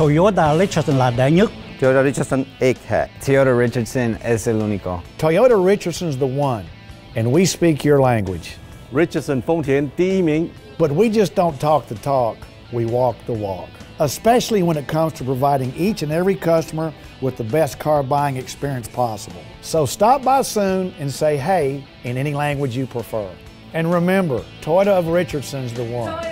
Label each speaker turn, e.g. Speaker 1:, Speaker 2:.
Speaker 1: Toyota Richardson là đệ nhất.
Speaker 2: Toyota Richardson ích hệ.
Speaker 3: Toyota Richardson es el único.
Speaker 4: Toyota Richardson's the one, and we speak your language.
Speaker 5: Richardson 丰田第一名。
Speaker 4: But we just don't talk the talk, we walk the walk. Especially when it comes to providing each and every customer with the best car buying experience possible. So stop by soon and say hey in any language you prefer. And remember, Toyota of Richardson's the one.